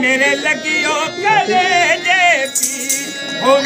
मेरे लगियो कले जे पी। हो